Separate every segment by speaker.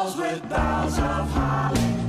Speaker 1: halls with boughs of holly.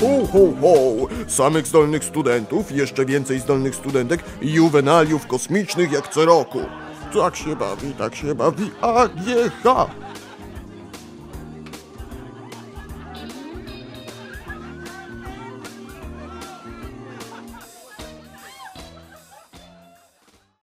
Speaker 2: Ho, ho, ho! Samych zdolnych studentów, jeszcze więcej zdolnych studentek i juwenaliów kosmicznych jak co roku. Tak się bawi, tak się bawi AGH!